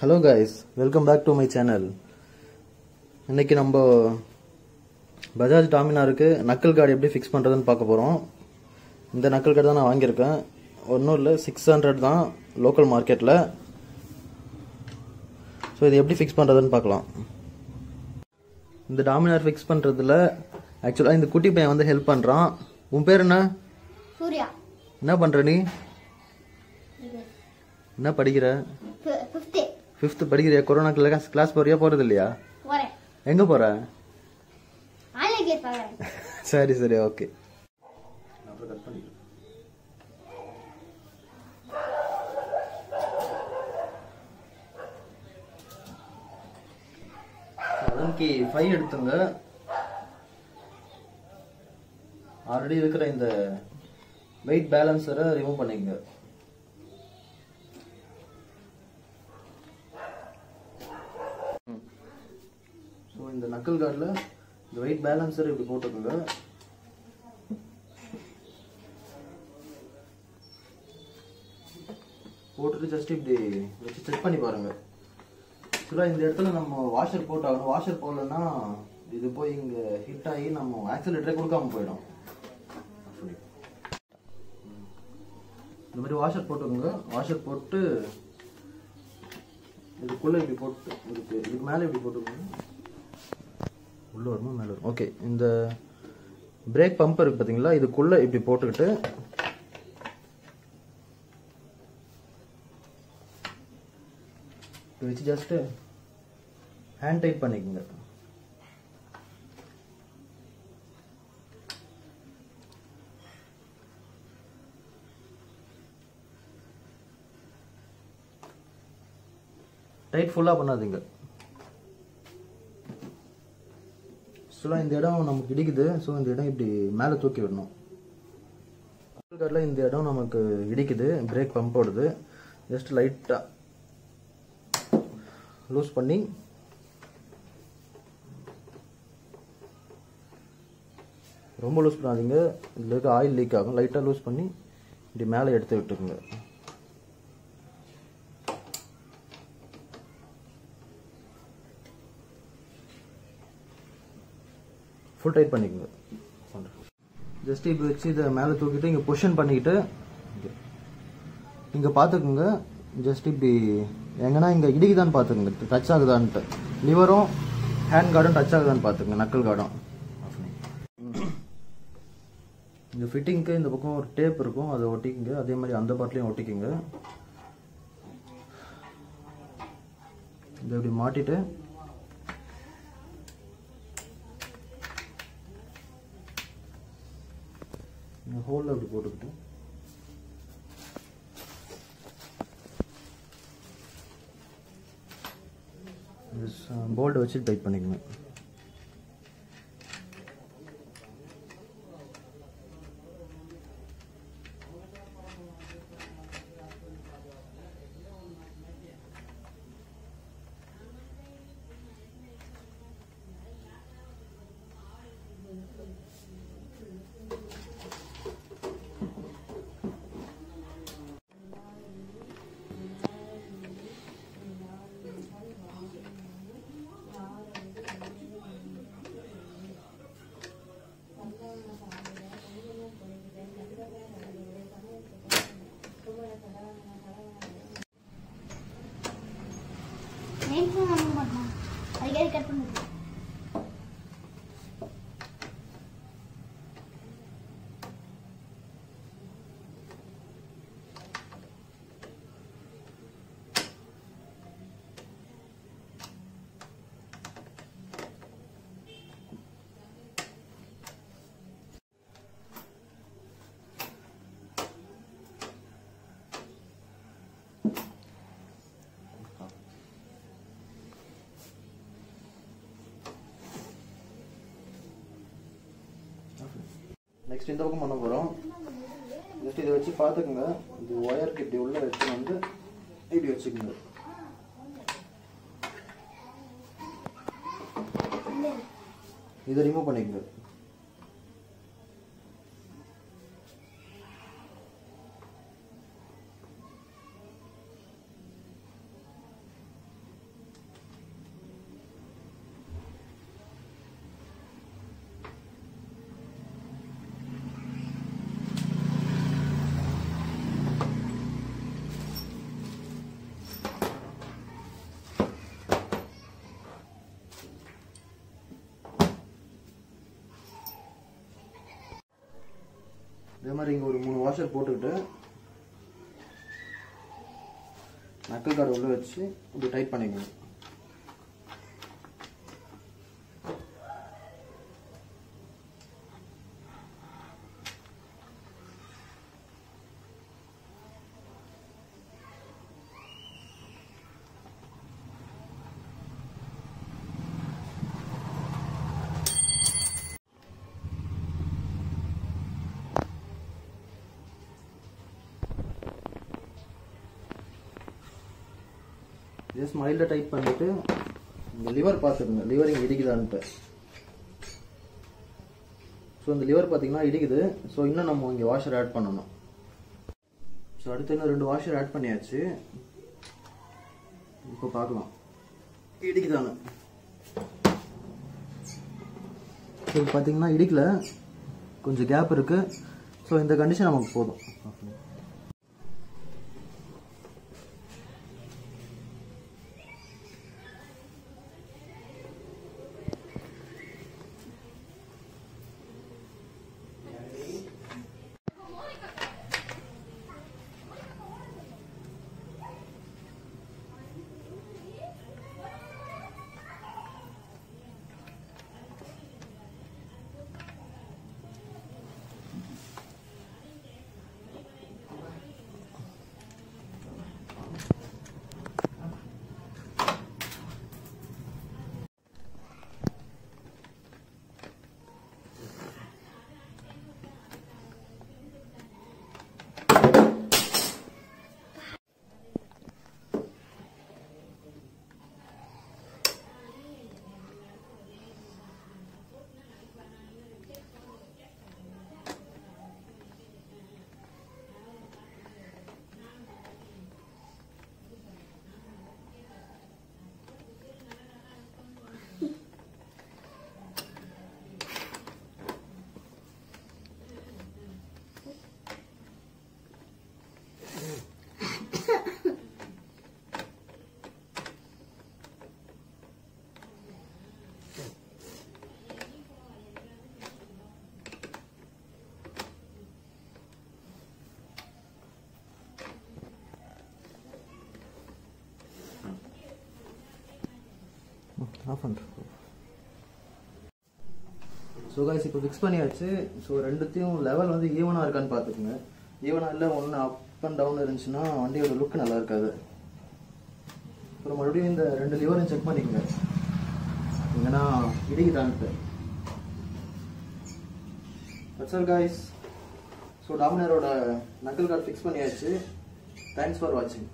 Hello guys welcome back to my channel இன்னைக்கு நம்ம பஜாஜ் டாமினாருக்கு நக்கல் கார்டு எப்படி ஃபிக்ஸ் பண்ணுறதுன்னு பார்க்க போகிறோம் இந்த நக்கல் கார்டு தான் நான் வாங்கியிருக்கேன். ஒன்றும் இல்லை சிக்ஸ் ஹண்ட்ரட் தான் லோக்கல் மார்க்கெட்டில் ஸோ இது எப்படி ஃபிக்ஸ் பண்ணுறதுன்னு பார்க்கலாம். இந்த டாமினார் ஃபிக்ஸ் பண்ணுறதுல ஆக்சுவலாக இந்த குட்டி பையன் வந்து ஹெல்ப் பண்ணுறான் உன் பேர் என்ன? சூர்யா. என்ன பண்ணுற நீ? என்ன படிக்கிற? ஃபிஃப்த்து படிக்கிறியா? கொரோனா கிளாஸ் கிளாஸ் போறியா போகிறது இல்லையா எங்கே பார்க்குறேன் சரி சரி ஓகே அதற்கு ஃபைவ் எடுத்துங்க. ஆல்ரெடி இருக்கிற இந்த வெயிட் பேலன்சரை ரிமூவ் பண்ணிக்கங்க. ஸோ இந்த நக்கல் கார்டில் இந்த வெயிட் பேலன்சர் இப்படி போட்டுக்கோங்க. போட்டுட்டு ஜஸ்ட் இப்படி வச்சு செக் பண்ணி பாருங்க. ஆக்சுவலாக இந்த இடத்துல நம்ம வாஷர் போட்டாகணும். வாஷர் போடலன்னா இது போய் இங்கே ஹிட் ஆகி நம்ம ஆக்சிலேட்டரே கொடுக்காம போயிடும் அப்படி. இந்த மாதிரி வாஷர் போட்டுக்கோங்க. வாஷர் போட்டு இதுக்குள்ளே இப்படி போட்டு இதுக்கு இதுக்கு மேலே இப்படி போட்டுக்கோங்க. உள்ளே வருமா மேலே வரும் ஓகே இந்த பிரேக் பம்ப் இருக்கு பார்த்தீங்களா இதுக்குள்ளே இப்படி போட்டுக்கிட்டு இப்படி வச்சு ஜஸ்ட்டு ஹேண்ட் டைட் பண்ணிக்கோங்க. டைட் ஃபுல்லாக பண்ணாதீங்க. ஆக்சுவலாக இந்த இடம் நமக்கு இடிக்குது. ஸோ இந்த இடம் இப்படி மேலே தூக்கி விடணும். கார்டில் இந்த இடம் நமக்கு இடிக்குது. பிரேக் பம்ப் ஓடுது. ஜஸ்ட் லைட்டாக லூஸ் பண்ணி ரொம்ப லூஸ் பண்ணாதீங்க. இதில் இருக்க ஆயில் லீக் ஆகும். லைட்டாக லூஸ் பண்ணி இப்படி மேலே எடுத்து விட்டுக்குங்க ஃபுல் டைட் பண்ணிக்கோங்க. ஜஸ்ட் இப்போ வச்சு இதை மேலே தூக்கிட்டு இங்கே பொஷன் பண்ணிக்கிட்டு இங்கே பார்த்துக்குங்க ஜஸ்ட் இப்படி எங்கன்னா இங்கே இடிக்குதான்னு பார்த்துக்குங்க டச் ஆகுதான்ட்டு. லிவரும் ஹேண்ட் கார்டும் டச் ஆகுதான்னு பார்த்துக்குங்க நக்கல் கார்டும் இந்த ஃபிட்டிங்க்கு இந்த பக்கம் ஒரு டேப் இருக்கும். அதை ஒட்டிக்குங்க. அதே மாதிரி அந்த பாட்டிலையும் ஒட்டிக்குங்க. இதை இப்படி மாட்டிட்டு இந்த ஹோலில் அப்படி போட்டுக்கிட்டு போல்டு வச்சு டைட் பண்ணிக்கணும். నేను అడిగారు కట్టుకుంటుంది நெக்ஸ்ட் இந்த பக்கம் பண்ண போகிறோம் ஜஸ்ட் இதை வச்சு பார்த்துக்குங்க. இது ஒயருக்கு இப்படி உள்ள வச்சு வந்து இப்படி வச்சுக்கோங்க. இதை ரிமூவ் பண்ணிக்கோங்க. அதே மாதிரி இங்கே ஒரு மூணு வாஷர் போட்டுக்கிட்டு நக்கல் கார்டு உள்ளே வச்சு இப்படி டைட் பண்ணிக்கணும். ஜஸ்ட் மைல்டாக டைட் பண்ணிட்டு இந்த லிவர் பார்த்துருங்க லிவர் இங்கே இடிக்குதான்ட்டு. ஸோ இந்த லிவர் பார்த்தீங்கன்னா இடிக்குது. ஸோ இன்னும் நம்ம இங்கே வாஷர் ஆட் பண்ணணும். ஸோ அடுத்து இன்னும் ரெண்டு வாஷர் ஆட் பண்ணியாச்சு. இப்போ பார்க்கலாம். இடிக்குதானு ஸோ பார்த்தீங்கன்னா இடிக்கல. கொஞ்சம் கேப் இருக்குது ஸோ இந்த கண்டிஷன் நமக்கு போதும். ஆஃப் பண்ணுறேன் ஸோ காய்ஸ் இப்போ ஃபிக்ஸ் பண்ணியாச்சு. ஸோ ரெண்டுத்தையும் லெவல் வந்து ஈவனாக இருக்கான்னு பார்த்துக்குங்க. ஈவனாக இல்லை ஒன்று அப் அண்ட் டவுன் இருந்துச்சுன்னா வண்டியோட லுக் நல்லா இருக்காது. அப்புறம் மறுபடியும் இந்த ரெண்டு லிவரையும் செக் பண்ணிக்கோங்க. எங்கன்னா இடிக்குதான்ட்டு சார் காய்ஸ் ஸோ டாமினரோட நக்கல் கார்டு ஃபிக்ஸ் பண்ணியாச்சு. தேங்க்ஸ் ஃபார் வாட்சிங்